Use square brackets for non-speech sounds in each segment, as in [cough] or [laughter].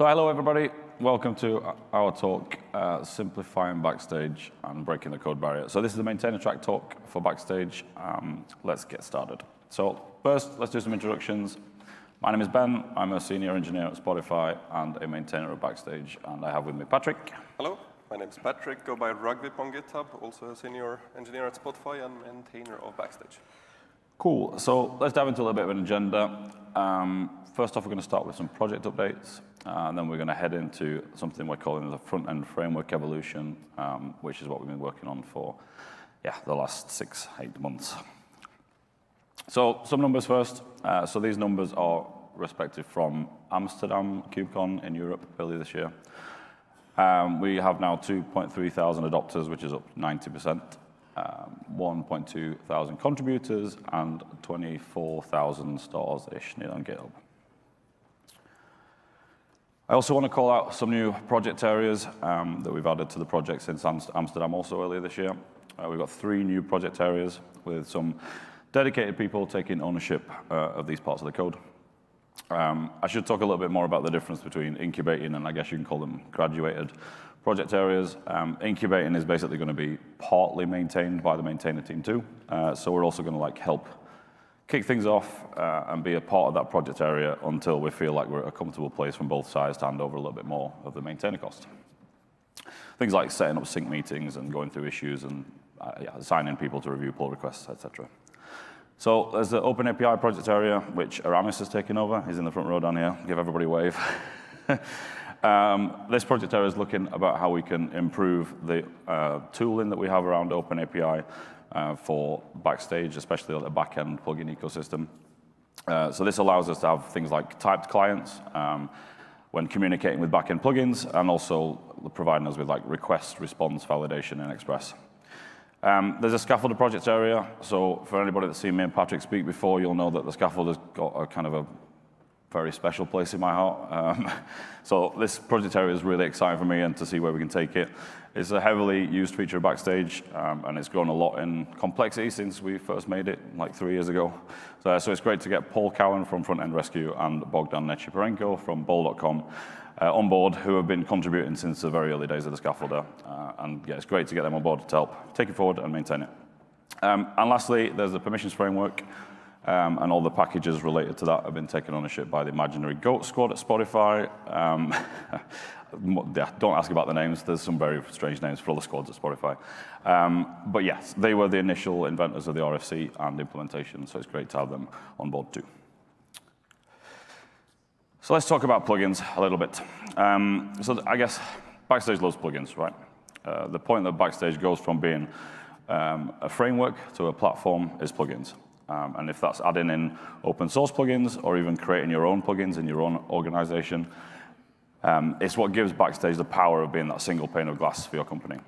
So hello, everybody. Welcome to our talk, uh, Simplifying Backstage and Breaking the Code Barrier. So this is the maintainer track talk for Backstage. Um, let's get started. So first, let's do some introductions. My name is Ben. I'm a senior engineer at Spotify and a maintainer at Backstage. And I have with me Patrik. Hello, my name is Patrik. Go by Rugvip on GitHub. Also a senior engineer at Spotify and maintainer of Backstage. Cool. So let's dive into a little bit of an agenda. Um, first off, we're going to start with some project updates. Uh, and then we're going to head into something we're calling the front-end framework evolution, um, which is what we've been working on for, yeah, the last six, eight months. So some numbers first. Uh, so these numbers are respective from Amsterdam KubeCon in Europe earlier this year. Um, we have now 2.3 thousand adopters, which is up 90%, um, 1.2 thousand contributors, and 24,000 stars-ish on GitHub. I also want to call out some new project areas um, that we've added to the project since Amsterdam also earlier this year. Uh, we've got three new project areas with some dedicated people taking ownership uh, of these parts of the code. Um, I should talk a little bit more about the difference between incubating and I guess you can call them graduated project areas. Um, incubating is basically going to be partly maintained by the maintainer team too. Uh, so we're also going to like help kick things off uh, and be a part of that project area until we feel like we're at a comfortable place from both sides to hand over a little bit more of the maintainer cost. Things like setting up sync meetings and going through issues and uh, yeah, assigning people to review pull requests, etc. So there's the Open API project area, which Aramis has taken over. He's in the front row down here. Give everybody a wave. [laughs] um, this project area is looking about how we can improve the uh, tooling that we have around Open API uh, for Backstage, especially the backend plugin ecosystem. Uh, so this allows us to have things like typed clients um, when communicating with backend plugins, and also providing us with like request response validation in Express. Um, there's a scaffolder projects area. So for anybody that's seen me and Patrik speak before, you'll know that the scaffolder's got a kind of a very special place in my heart. Um, [laughs] so this project area is really exciting for me and to see where we can take it. It's a heavily used feature Backstage, um, and it's grown a lot in complexity since we first made it, like three years ago. So, so it's great to get Paul Cowan from Front End Rescue and Bogdan Nechiporenko from Bol.com uh, on board, who have been contributing since the very early days of the scaffolder. Uh, and yeah, it's great to get them on board to help take it forward and maintain it. Um, and lastly, there's the permissions framework. Um, and all the packages related to that have been taken ownership by the imaginary Goat Squad at Spotify. Um, [laughs] don't ask about the names. There's some very strange names for all the squads at Spotify. Um, but yes, they were the initial inventors of the RFC and implementation, so it's great to have them on board too. So let's talk about plugins a little bit. Um, so I guess Backstage loves plugins, right? Uh, the point that Backstage goes from being um, a framework to a platform is plugins. Um, and if that's adding in open source plugins or even creating your own plugins in your own organization, um, it's what gives Backstage the power of being that single pane of glass for your company,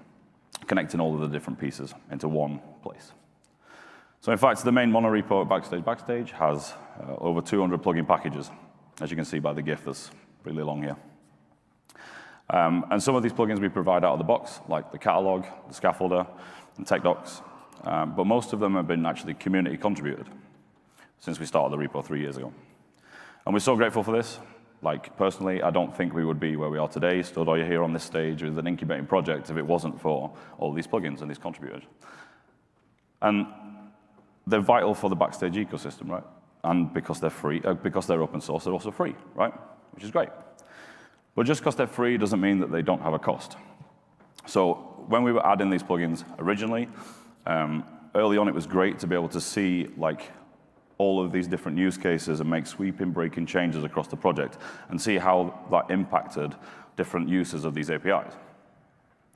connecting all of the different pieces into one place. So in fact, the main monorepo at Backstage Backstage has uh, over 200 plugin packages, as you can see by the GIF that's really long here. Um, and some of these plugins we provide out of the box, like the catalog, the scaffolder, and tech docs. Um, but most of them have been actually community contributed since we started the repo three years ago. And we're so grateful for this. Like, personally, I don't think we would be where we are today, stood here on this stage with an incubating project if it wasn't for all these plugins and these contributors. And they're vital for the Backstage ecosystem, right? And because they're free, uh, because they're open source, they're also free, right? Which is great. But just because they're free doesn't mean that they don't have a cost. So when we were adding these plugins originally, um, early on, it was great to be able to see like all of these different use cases and make sweeping, breaking changes across the project and see how that impacted different uses of these APIs.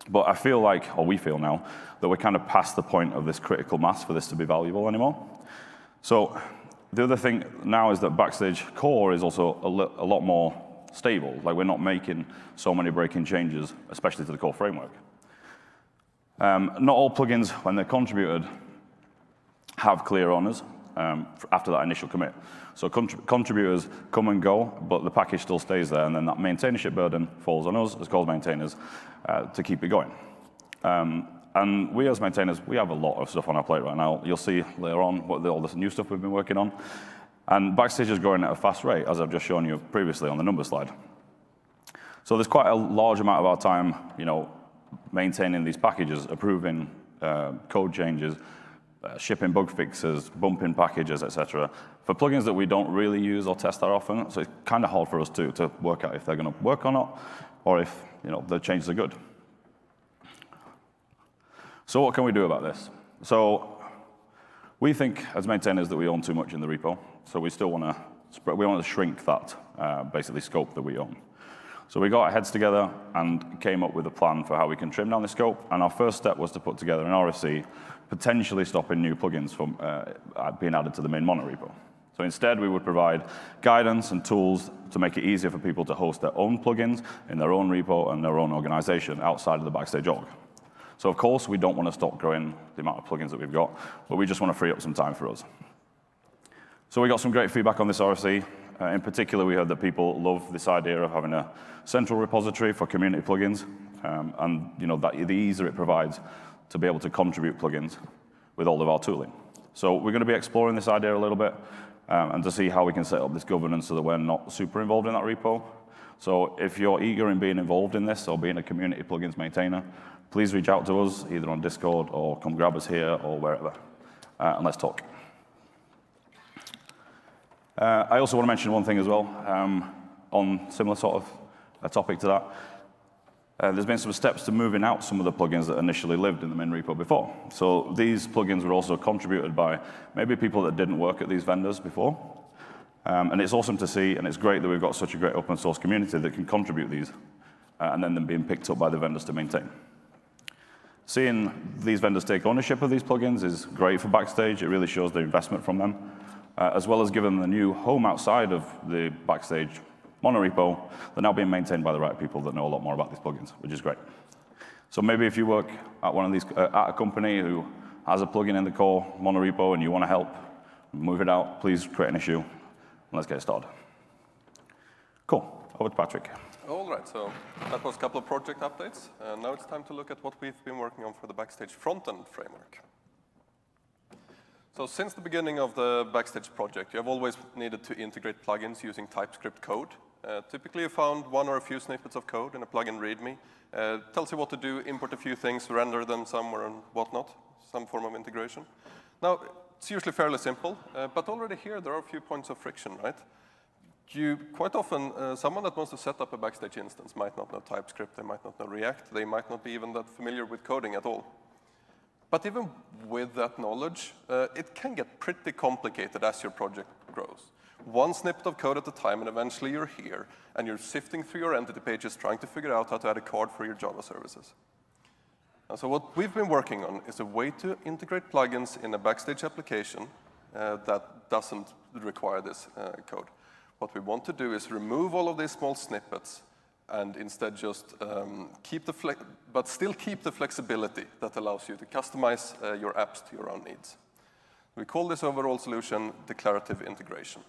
But I feel like, or we feel now, that we're kind of past the point of this critical mass for this to be valuable anymore. So the other thing now is that Backstage Core is also a, a lot more stable. Like we're not making so many breaking changes, especially to the core framework. Um, not all plugins, when they're contributed, have clear owners um, after that initial commit. So contributors come and go, but the package still stays there, and then that maintainership burden falls on us as code maintainers uh, to keep it going. Um, and we as maintainers, we have a lot of stuff on our plate right now. You'll see later on what the, all this new stuff we've been working on. And Backstage is growing at a fast rate, as I've just shown you previously on the number slide. So there's quite a large amount of our time, you know, maintaining these packages, approving uh, code changes, uh, shipping bug fixes, bumping packages, etc. For plugins that we don't really use or test that often, so it's kind of hard for us too to work out if they're going to work or not, or if you know the changes are good. So what can we do about this? So we think as maintainers that we own too much in the repo, so we still want to we want to shrink that uh, basically scope that we own. So we got our heads together and came up with a plan for how we can trim down the scope. And our first step was to put together an RFC, potentially stopping new plugins from uh, being added to the main mono repo. So instead, we would provide guidance and tools to make it easier for people to host their own plugins in their own repo and their own organization outside of the Backstage org. So of course, we don't want to stop growing the amount of plugins that we've got, but we just want to free up some time for us. So we got some great feedback on this RFC. Uh, in particular, we heard that people love this idea of having a central repository for community plugins, um, and you know, that, the easier it provides to be able to contribute plugins with all of our tooling. So we're going to be exploring this idea a little bit um, and to see how we can set up this governance so that we're not super involved in that repo. So if you're eager in being involved in this or being a community plugins maintainer, please reach out to us either on Discord or come grab us here or wherever, uh, and let's talk. Uh, I also want to mention one thing as well um, on similar sort of a topic to that. Uh, there's been some steps to moving out some of the plugins that initially lived in the main repo before. So these plugins were also contributed by maybe people that didn't work at these vendors before. Um, and it's awesome to see, and it's great that we've got such a great open source community that can contribute these, uh, and then them being picked up by the vendors to maintain. Seeing these vendors take ownership of these plugins is great for Backstage. It really shows the investment from them, uh, as well as giving them a new home outside of the Backstage monorepo. They're now being maintained by the right people that know a lot more about these plugins, which is great. So maybe if you work at one of these, uh, at a company who has a plugin in the core monorepo and you want to help move it out, please create an issue and let's get started. Cool. Over to Patrik. All right, so that was a couple of project updates. And now it's time to look at what we've been working on for the Backstage front-end framework. So since the beginning of the Backstage project, you have always needed to integrate plugins using TypeScript code. Uh, typically, you found one or a few snippets of code in a plugin README. Uh, tells you what to do, import a few things, render them somewhere and whatnot, some form of integration. Now, it's usually fairly simple, uh, but already here there are a few points of friction, right? you quite often, uh, someone that wants to set up a Backstage instance might not know TypeScript, they might not know React, they might not be even that familiar with coding at all. But even with that knowledge, uh, it can get pretty complicated as your project grows. One snippet of code at a time, and eventually you're here, and you're sifting through your entity pages trying to figure out how to add a card for your Java services. And so what we've been working on is a way to integrate plugins in a Backstage application uh, that doesn't require this uh, code. What we want to do is remove all of these small snippets and instead just um, keep the flex, but still keep the flexibility that allows you to customize uh, your apps to your own needs. We call this overall solution declarative integration.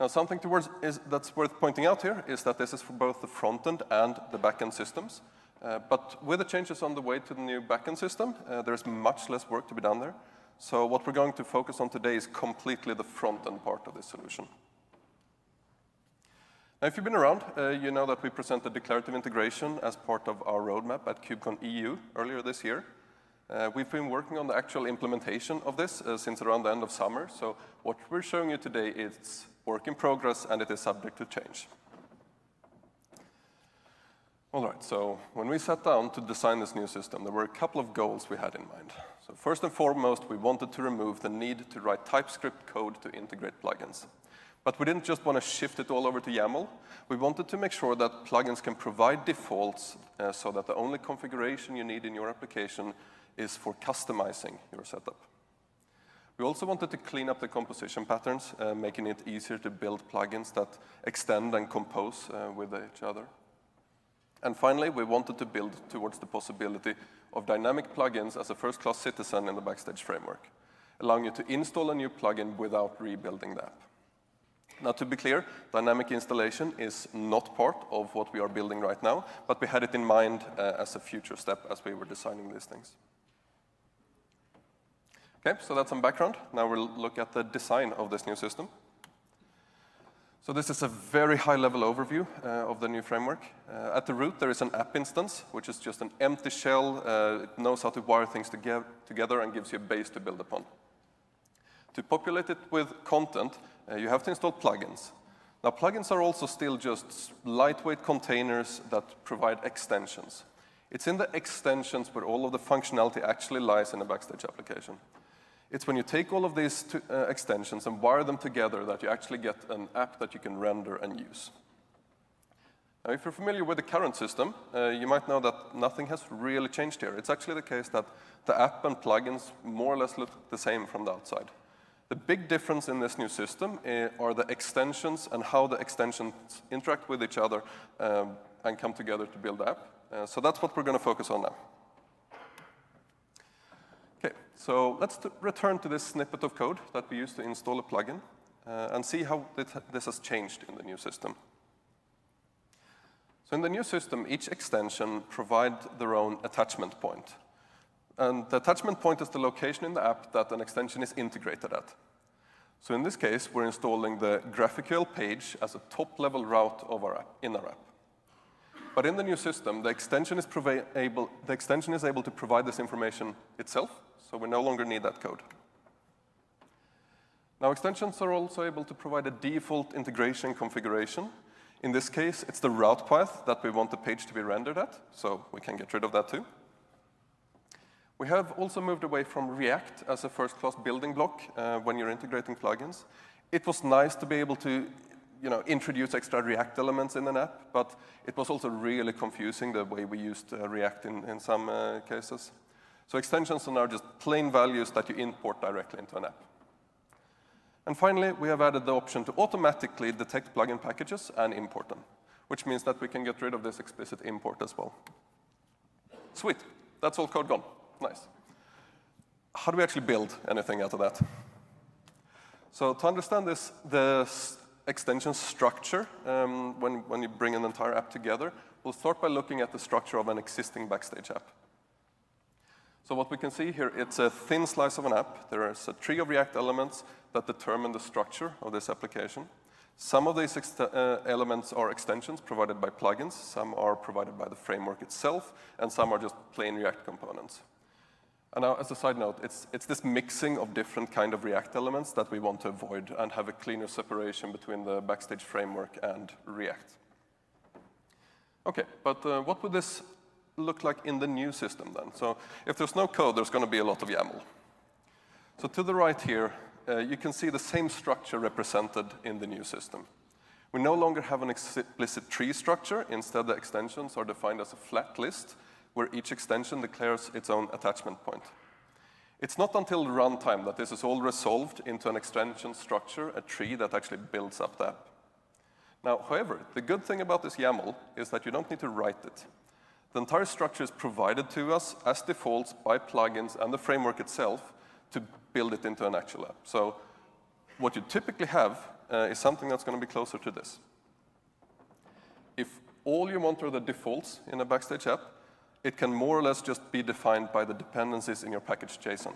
Now, something towards is, that's worth pointing out here is that this is for both the front-end and the back-end systems. Uh, but with the changes on the way to the new back-end system, uh, there's much less work to be done there. So what we're going to focus on today is completely the front-end part of this solution. Now, if you've been around, uh, you know that we presented declarative integration as part of our roadmap at KubeCon EU earlier this year. Uh, we've been working on the actual implementation of this uh, since around the end of summer. So what we're showing you today is work in progress, and it is subject to change. All right, so when we sat down to design this new system, there were a couple of goals we had in mind. So first and foremost, we wanted to remove the need to write TypeScript code to integrate plugins. But we didn't just want to shift it all over to YAML. We wanted to make sure that plugins can provide defaults uh, so that the only configuration you need in your application is for customizing your setup. We also wanted to clean up the composition patterns, uh, making it easier to build plugins that extend and compose uh, with each other. And finally, we wanted to build towards the possibility of dynamic plugins as a first-class citizen in the Backstage framework, allowing you to install a new plugin without rebuilding the app. Now, to be clear, dynamic installation is not part of what we are building right now, but we had it in mind uh, as a future step as we were designing these things. Okay, so that's some background. Now we'll look at the design of this new system. So this is a very high-level overview uh, of the new framework. Uh, at the root, there is an app instance, which is just an empty shell. Uh, it knows how to wire things toge together and gives you a base to build upon. To populate it with content, uh, you have to install plugins. Now, plugins are also still just lightweight containers that provide extensions. It's in the extensions where all of the functionality actually lies in a Backstage application. It's when you take all of these uh, extensions and wire them together that you actually get an app that you can render and use. Now, if you're familiar with the current system, uh, you might know that nothing has really changed here. It's actually the case that the app and plugins more or less look the same from the outside. The big difference in this new system uh, are the extensions and how the extensions interact with each other um, and come together to build the app. Uh, so that's what we're going to focus on now. Okay, so let's return to this snippet of code that we used to install a plugin uh, and see how this has changed in the new system. So in the new system, each extension provides their own attachment point. And the attachment point is the location in the app that an extension is integrated at. So in this case, we're installing the GraphQL page as a top-level route of our app, in our app. But in the new system, the extension, is able, the extension is able to provide this information itself, so we no longer need that code. Now, extensions are also able to provide a default integration configuration. In this case, it's the route path that we want the page to be rendered at, so we can get rid of that too. We have also moved away from React as a first-class building block uh, when you're integrating plugins. It was nice to be able to you know, introduce extra React elements in an app, but it was also really confusing the way we used uh, React in, in some uh, cases. So extensions are now just plain values that you import directly into an app. And finally, we have added the option to automatically detect plugin packages and import them, which means that we can get rid of this explicit import as well. Sweet. That's all code gone. Nice. How do we actually build anything out of that? So to understand this, the extension structure, um, when, when you bring an entire app together, we'll start by looking at the structure of an existing Backstage app. So what we can see here, it's a thin slice of an app. There is a tree of React elements that determine the structure of this application. Some of these uh, elements are extensions provided by plugins, some are provided by the framework itself, and some are just plain React components. And now, as a side note, it's, it's this mixing of different kind of React elements that we want to avoid and have a cleaner separation between the Backstage framework and React. Okay, but uh, what would this look like in the new system then? So if there's no code, there's going to be a lot of YAML. So to the right here, uh, you can see the same structure represented in the new system. We no longer have an explicit tree structure. Instead, the extensions are defined as a flat list where each extension declares its own attachment point. It's not until runtime that this is all resolved into an extension structure, a tree that actually builds up the app. Now, however, the good thing about this YAML is that you don't need to write it. The entire structure is provided to us as defaults by plugins and the framework itself to build it into an actual app. So what you typically have uh, is something that's going to be closer to this. If all you want are the defaults in a Backstage app, it can more or less just be defined by the dependencies in your package JSON.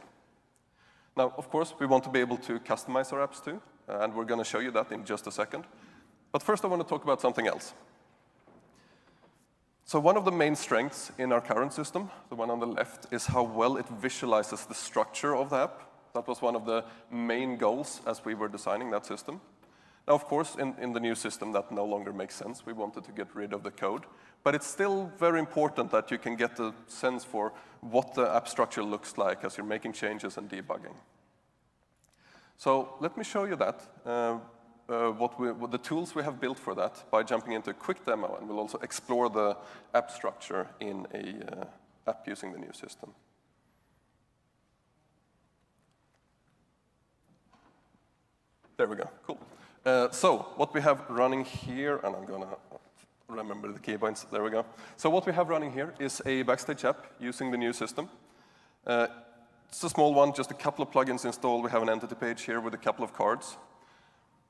Now, of course, we want to be able to customize our apps too, and we're going to show you that in just a second. But first, I want to talk about something else. So one of the main strengths in our current system, the one on the left, is how well it visualizes the structure of the app. That was one of the main goals as we were designing that system. Now, of course, in, in the new system, that no longer makes sense. We wanted to get rid of the code. But it's still very important that you can get a sense for what the app structure looks like as you're making changes and debugging. So let me show you that. Uh, uh, what, we, what the tools we have built for that by jumping into a quick demo, and we'll also explore the app structure in a uh, app using the new system. There we go, cool. Uh, so what we have running here, and I'm gonna remember the key points, there we go. So what we have running here is a Backstage app using the new system. Uh, it's a small one, just a couple of plugins installed. We have an entity page here with a couple of cards.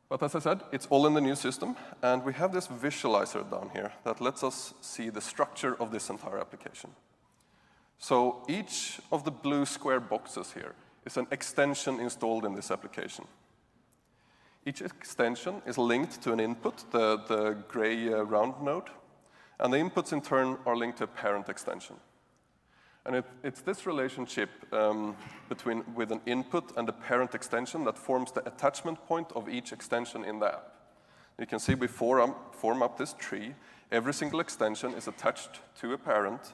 But as I said, it's all in the new system, and we have this visualizer down here that lets us see the structure of this entire application. So each of the blue square boxes here is an extension installed in this application. Each extension is linked to an input, the, the gray uh, round node, and the inputs in turn are linked to a parent extension. And it, it's this relationship um, between, with an input and a parent extension that forms the attachment point of each extension in the app. You can see we form, form up this tree. Every single extension is attached to a parent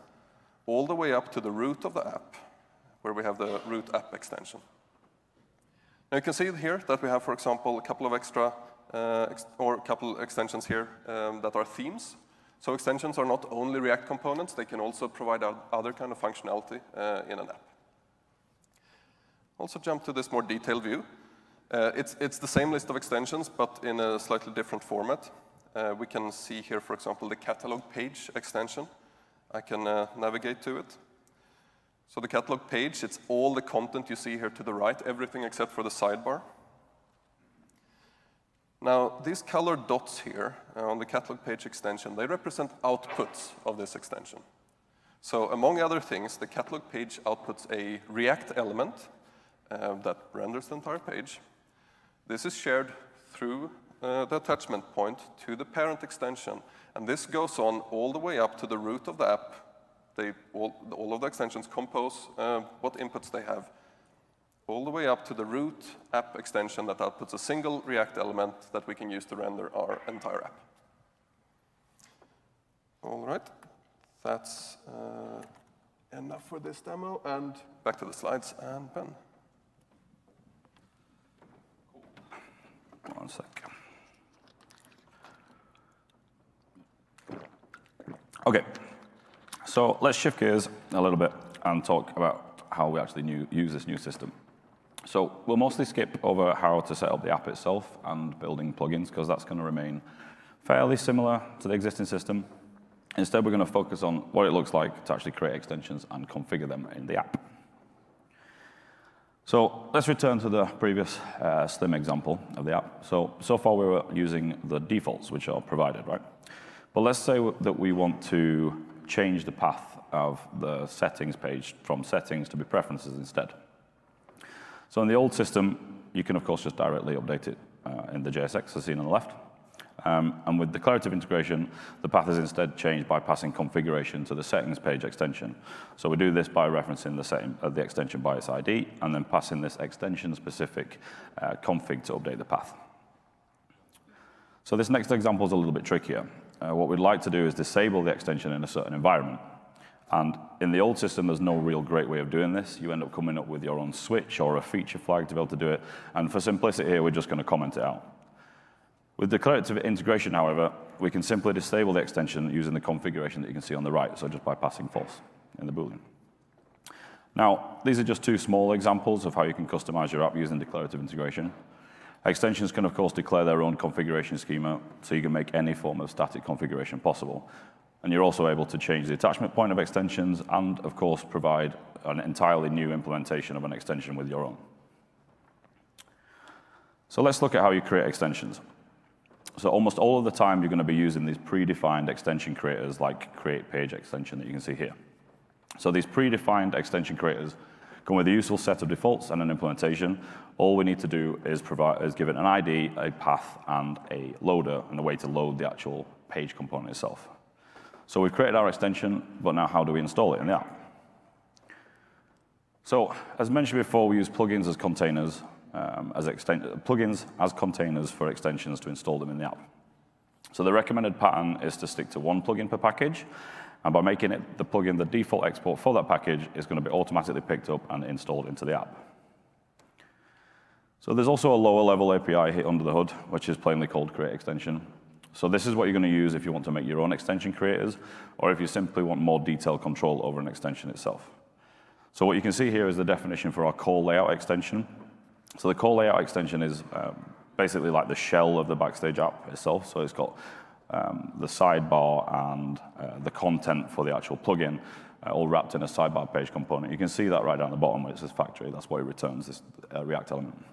all the way up to the root of the app, where we have the root app extension. Now you can see here that we have, for example, a couple of extra uh, ex or a couple extensions here um, that are themes. So extensions are not only React components, they can also provide other kind of functionality uh, in an app. Also jump to this more detailed view. Uh, it's, it's the same list of extensions, but in a slightly different format. Uh, we can see here, for example, the catalog page extension. I can uh, navigate to it. So the catalog page, it's all the content you see here to the right, everything except for the sidebar. Now, these colored dots here uh, on the catalog page extension, they represent outputs of this extension. So among other things, the catalog page outputs a React element uh, that renders the entire page. This is shared through uh, the attachment point to the parent extension, and this goes on all the way up to the root of the app. They, all, all of the extensions compose uh, what inputs they have, all the way up to the root app extension that outputs a single React element that we can use to render our entire app. All right, that's uh, enough for this demo, and back to the slides and Ben. One sec. Okay, so let's shift gears a little bit and talk about how we actually new, use this new system. So we'll mostly skip over how to set up the app itself and building plugins, because that's going to remain fairly similar to the existing system. Instead, we're going to focus on what it looks like to actually create extensions and configure them in the app. So let's return to the previous uh, Slim example of the app. So, so far we were using the defaults which are provided, right? But let's say that we want to change the path of the settings page from settings to be preferences instead. So in the old system, you can of course just directly update it uh, in the JSX as seen on the left. Um, and with declarative integration, the path is instead changed by passing configuration to the settings page extension. So we do this by referencing the, setting, uh, the extension by its ID and then passing this extension-specific uh, config to update the path. So this next example is a little bit trickier uh, what we'd like to do is disable the extension in a certain environment. And in the old system, there's no real great way of doing this. You end up coming up with your own switch or a feature flag to be able to do it. And for simplicity here, we're just going to comment it out. With declarative integration, however, we can simply disable the extension using the configuration that you can see on the right, so just by passing false in the Boolean. Now, these are just two small examples of how you can customize your app using declarative integration. Extensions can, of course, declare their own configuration schema, so you can make any form of static configuration possible. And you're also able to change the attachment point of extensions and, of course, provide an entirely new implementation of an extension with your own. So let's look at how you create extensions. So almost all of the time, you're going to be using these predefined extension creators like create page extension that you can see here. So these predefined extension creators come with a useful set of defaults and an implementation. All we need to do is, provide, is give it an ID, a path, and a loader, and a way to load the actual page component itself. So we've created our extension, but now how do we install it in the app? So as mentioned before, we use plugins as containers, um, as plugins as containers for extensions to install them in the app. So the recommended pattern is to stick to one plugin per package, and by making it the plugin, the default export for that package is going to be automatically picked up and installed into the app. So there's also a lower level API hit under the hood, which is plainly called create extension. So this is what you're going to use if you want to make your own extension creators, or if you simply want more detailed control over an extension itself. So what you can see here is the definition for our core layout extension. So the core layout extension is um, basically like the shell of the Backstage app itself. So it's got um, the sidebar and uh, the content for the actual plugin uh, all wrapped in a sidebar page component. You can see that right down the bottom where it says factory. That's why it returns this uh, React element.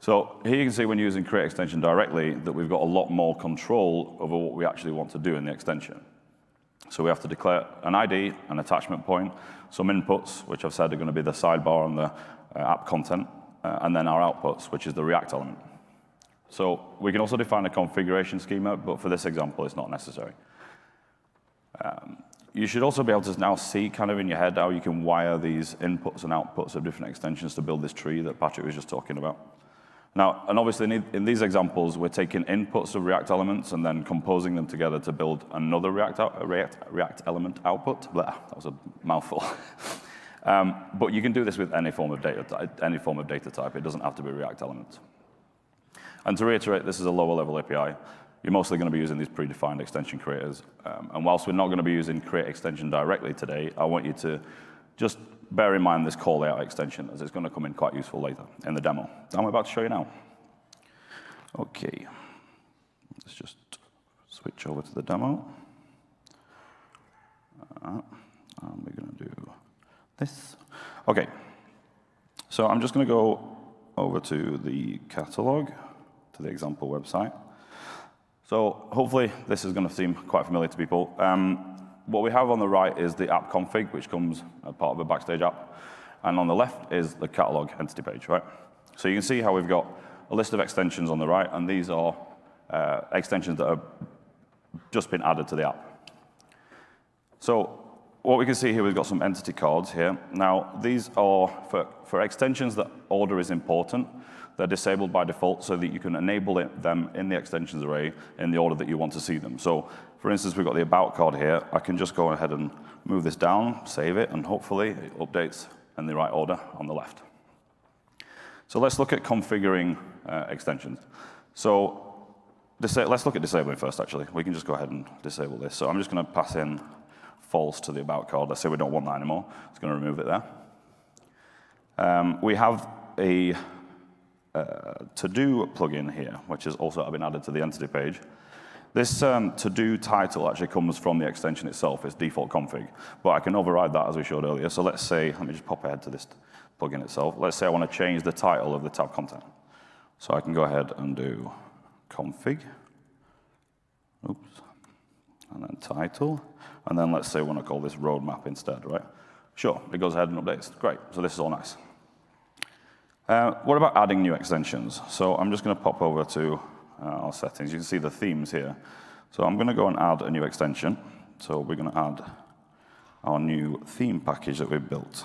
So here you can see when using create extension directly that we've got a lot more control over what we actually want to do in the extension. So we have to declare an ID, an attachment point, some inputs, which I've said are going to be the sidebar and the uh, app content, uh, and then our outputs, which is the React element. So we can also define a configuration schema, but for this example, it's not necessary. Um, you should also be able to now see kind of in your head how you can wire these inputs and outputs of different extensions to build this tree that Patrik was just talking about. Now, and obviously in these examples, we're taking inputs of React elements and then composing them together to build another React, React, React element output. Blah, that was a mouthful. [laughs] um, but you can do this with any form of data, any form of data type. It doesn't have to be React elements. And to reiterate, this is a lower level API. You're mostly going to be using these predefined extension creators. Um, and whilst we're not going to be using create extension directly today, I want you to just bear in mind this core layout extension, as it's going to come in quite useful later in the demo I'm about to show you now. OK, let's just switch over to the demo. Uh, and we're going to do this. OK, so I'm just going to go over to the catalog, to the example website. So hopefully this is going to seem quite familiar to people. Um, what we have on the right is the app config, which comes as part of a Backstage app. And on the left is the catalog entity page, right? So you can see how we've got a list of extensions on the right, and these are uh, extensions that have just been added to the app. So what we can see here, we've got some entity cards here. Now, these are for, for extensions that order is important. They're disabled by default so that you can enable it, them in the extensions array in the order that you want to see them. So for instance, we've got the about card here. I can just go ahead and move this down, save it, and hopefully it updates in the right order on the left. So let's look at configuring uh, extensions. So let's look at disabling first, actually. We can just go ahead and disable this. So I'm just going to pass in false to the about card. Let's say we don't want that anymore. It's going to remove it there. Um, we have a uh, to-do plugin here, which has also been added to the entity page. This um, to-do title actually comes from the extension itself. It's default config. But I can override that as we showed earlier. So let's say, let me just pop ahead to this plugin itself. Let's say I want to change the title of the tab content. So I can go ahead and do config. Oops. And then title. And then let's say I want to call this roadmap instead, right? Sure, it goes ahead and updates. Great. So this is all nice. Uh, what about adding new extensions? So I'm just going to pop over to uh, our settings. You can see the themes here. So I'm going to go and add a new extension. So we're going to add our new theme package that we've built.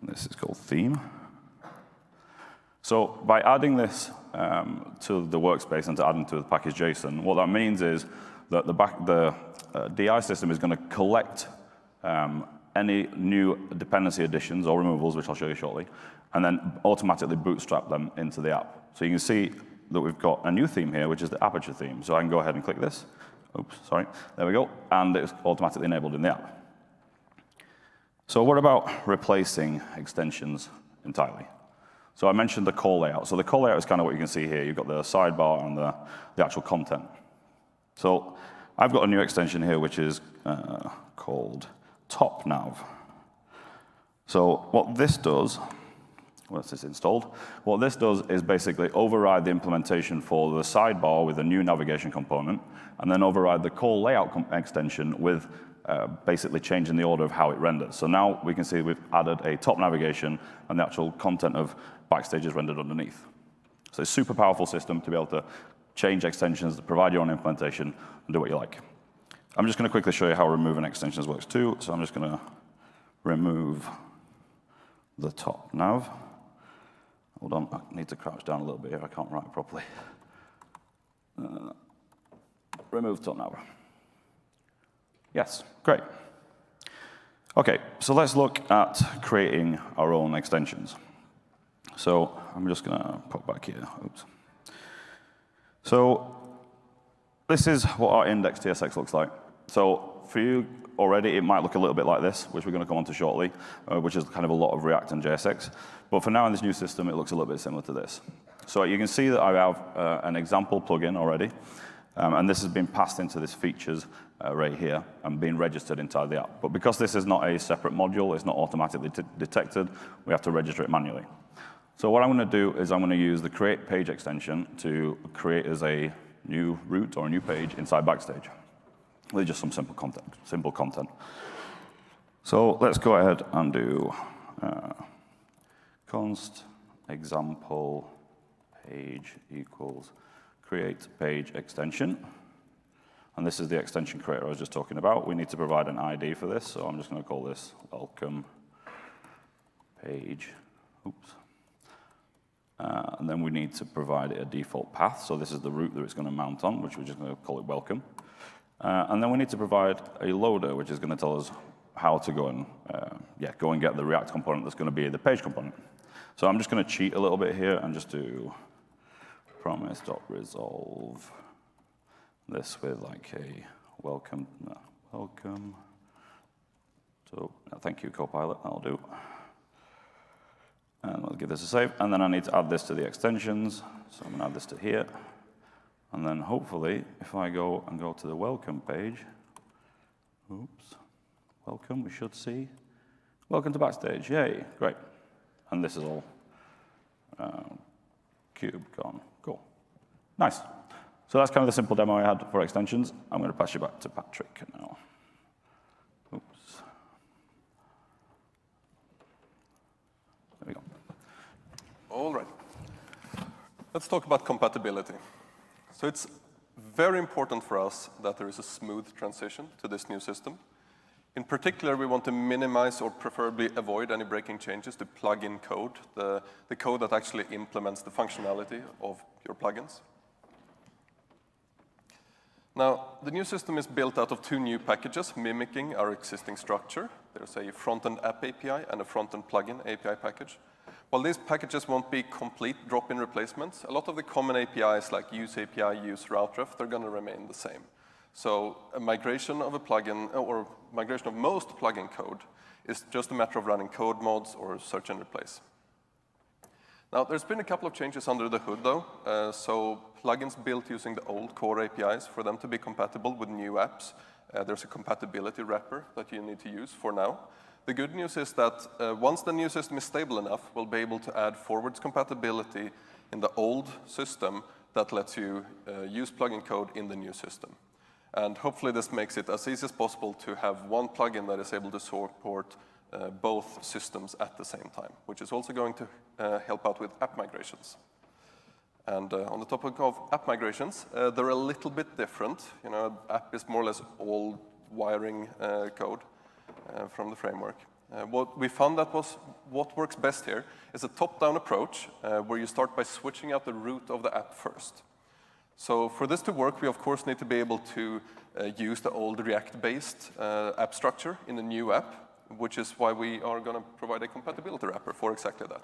And this is called theme. So by adding this um, to the workspace and to adding to the package JSON, what that means is that the, back, the uh, DI system is going to collect um, any new dependency additions or removals, which I'll show you shortly, and then automatically bootstrap them into the app. So you can see that we've got a new theme here, which is the Aperture theme. So I can go ahead and click this. Oops, sorry. There we go. And it's automatically enabled in the app. So what about replacing extensions entirely? So I mentioned the core layout. So the core layout is kind of what you can see here. You've got the sidebar and the, the actual content. So I've got a new extension here, which is uh, called top nav. So what this does, once it's installed, what this does is basically override the implementation for the sidebar with a new navigation component, and then override the core layout extension with uh, basically changing the order of how it renders. So now we can see we've added a top navigation, and the actual content of Backstage is rendered underneath. So it's a super powerful system to be able to change extensions, to provide your own implementation, and do what you like. I'm just going to quickly show you how removing extensions works too. So I'm just going to remove the top nav. Hold on, I need to crouch down a little bit here. If I can't write properly. Uh, remove top nav. Yes, great. OK, so let's look at creating our own extensions. So I'm just going to pop back here. Oops. So this is what our index TSX looks like. So for you already, it might look a little bit like this, which we're going to come on to shortly, uh, which is kind of a lot of React and JSX. But for now in this new system, it looks a little bit similar to this. So you can see that I have uh, an example plugin already. Um, and this has been passed into this features uh, right here and being registered inside the app. But because this is not a separate module, it's not automatically detected, we have to register it manually. So what I'm going to do is I'm going to use the create page extension to create as a new route or a new page inside Backstage with just some simple content. Simple content. So let's go ahead and do uh, const example page equals create page extension. And this is the extension creator I was just talking about. We need to provide an ID for this, so I'm just going to call this welcome page. Oops. Uh, and then we need to provide it a default path. So this is the route that it's going to mount on, which we're just going to call it welcome. Uh, and then we need to provide a loader, which is going to tell us how to go and uh, yeah, go and get the React component that's going to be the page component. So I'm just going to cheat a little bit here and just do promise.resolve this with like a welcome, no, welcome. So thank you, Copilot, that'll do. And I'll give this a save. And then I need to add this to the extensions. So I'm going to add this to here. And then hopefully, if I go and go to the welcome page, oops, welcome, we should see. Welcome to Backstage, yay, great. And this is all uh, cube gone, cool. Nice. So that's kind of the simple demo I had for extensions. I'm going to pass you back to Patrik now. Oops. There we go. All right. Let's talk about compatibility. So it's very important for us that there is a smooth transition to this new system. In particular, we want to minimize or preferably avoid any breaking changes to plugin code, the, the code that actually implements the functionality of your plugins. Now, the new system is built out of two new packages mimicking our existing structure. There's a front-end app API and a front-end plugin API package. While these packages won't be complete drop-in replacements, a lot of the common APIs like use API, use routeref, they're going to remain the same. So a migration of a plugin, or migration of most plugin code, is just a matter of running code mods or search and replace. Now, there's been a couple of changes under the hood, though. Uh, so plugins built using the old core APIs, for them to be compatible with new apps, uh, there's a compatibility wrapper that you need to use for now. The good news is that uh, once the new system is stable enough, we'll be able to add forwards compatibility in the old system that lets you uh, use plugin code in the new system. And hopefully this makes it as easy as possible to have one plugin that is able to support uh, both systems at the same time, which is also going to uh, help out with app migrations. And uh, on the topic of app migrations, uh, they're a little bit different. You know, app is more or less all wiring uh, code Uh, from the framework. Uh, what we found that was what works best here is a top-down approach uh, where you start by switching out the root of the app first. So for this to work, we of course need to be able to use the old React-based app structure in the new app which is why we are going to provide a compatibility wrapper for exactly that.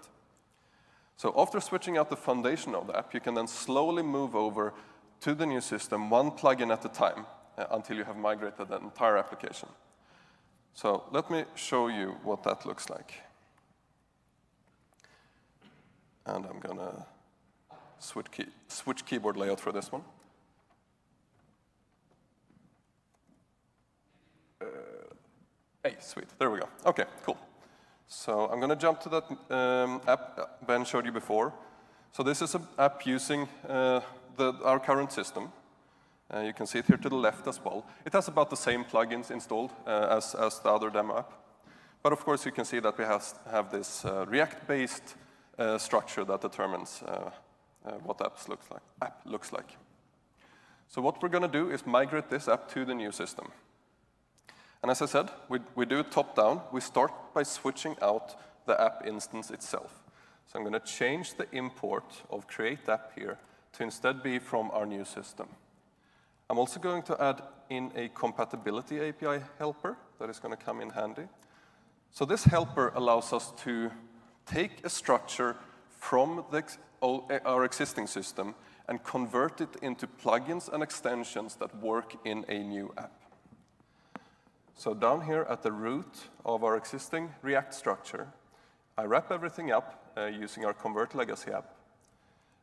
So after switching out the foundation of the app, you can then slowly move over to the new system, one plugin at a time, uh, until you have migrated the entire application. So let me show you what that looks like. And I'm going to switch, key, switch keyboard layout for this one. Hey, sweet. There we go. Okay, cool. So I'm going to jump to that um, app Ben showed you before. So this is an app using uh, the, our current system. Uh, you can see it here to the left as well. It has about the same plugins installed uh, as, as the other demo app. But of course, you can see that we have, have this uh, React-based uh, structure that determines uh, what apps looks like, app looks like. So what we're going to do is migrate this app to the new system. And as I said, we, we do it top-down. We start by switching out the app instance itself. So I'm going to change the import of create app here to instead be from our new system. I'm also going to add in a compatibility API helper that is going to come in handy. So this helper allows us to take a structure from the, our existing system and convert it into plugins and extensions that work in a new app. So down here at the root of our existing React structure, I wrap everything up uh, using our convert legacy app.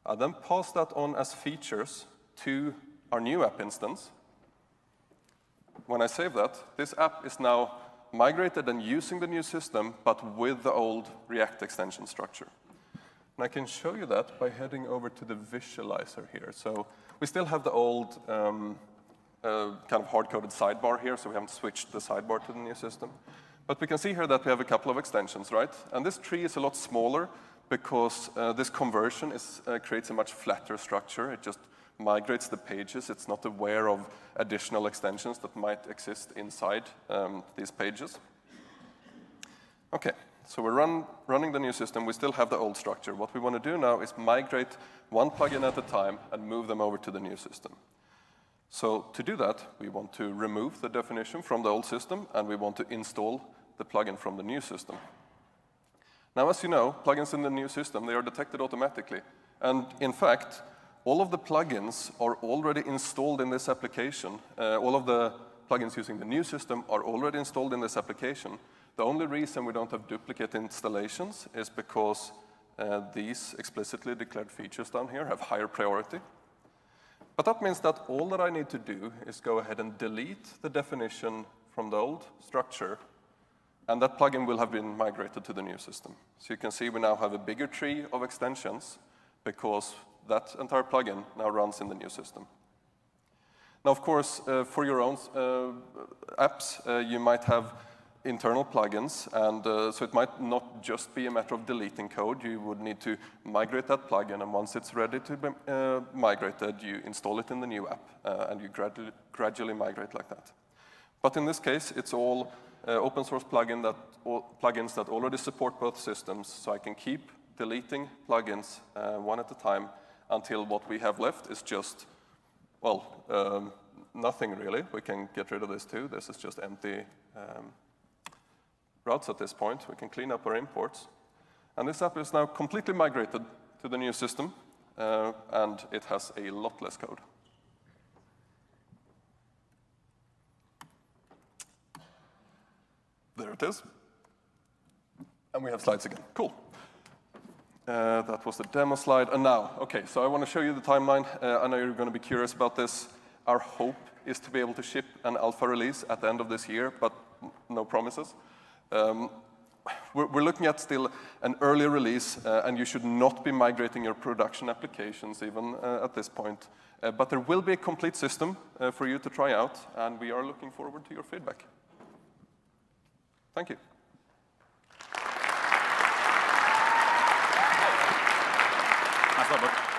I then pass that on as features to our new app instance. When I save that, this app is now migrated and using the new system, but with the old React extension structure. And I can show you that by heading over to the visualizer here. So we still have the old um, kind of hard-coded sidebar here, so we haven't switched the sidebar to the new system. But we can see here that we have a couple of extensions, right? And this tree is a lot smaller because uh, this conversion is, uh, creates a much flatter structure. It just migrates the pages. It's not aware of additional extensions that might exist inside um, these pages. Okay, so we're run, running the new system. We still have the old structure. What we want to do now is migrate one plugin at a time and move them over to the new system. So to do that, we want to remove the definition from the old system, and we want to install the plugin from the new system. Now, as you know, plugins in the new system, they are detected automatically. And in fact, all of the plugins are already installed in this application. Uh, all of the plugins using the new system are already installed in this application. The only reason we don't have duplicate installations is because uh, these explicitly declared features down here have higher priority. But that means that all that I need to do is go ahead and delete the definition from the old structure, and that plugin will have been migrated to the new system. So you can see we now have a bigger tree of extensions because that entire plugin now runs in the new system. Now, of course, uh, for your own uh, apps, uh, you might have internal plugins, and uh, so it might not just be a matter of deleting code. You would need to migrate that plugin, and once it's ready to be uh, migrated, you install it in the new app, uh, and you gradu gradually migrate like that. But in this case, it's all open source plugin that, plugins that already support both systems, so I can keep deleting plugins one at a time until what we have left is just, well, um, nothing really. We can get rid of this too. This is just empty um, routes at this point. We can clean up our imports. And this app is now completely migrated to the new system, uh, and it has a lot less code. There it is. And we have slides again. Cool. Uh, that was the demo slide. And now, okay, so I want to show you the timeline. Uh, I know you're going to be curious about this. Our hope is to be able to ship an alpha release at the end of this year, but no promises. Um, we're, we're, looking at still an early release, uh, and you should not be migrating your production applications even uh, at this point. Uh, but there will be a complete system uh, for you to try out, and we are looking forward to your feedback. Thank you. Nice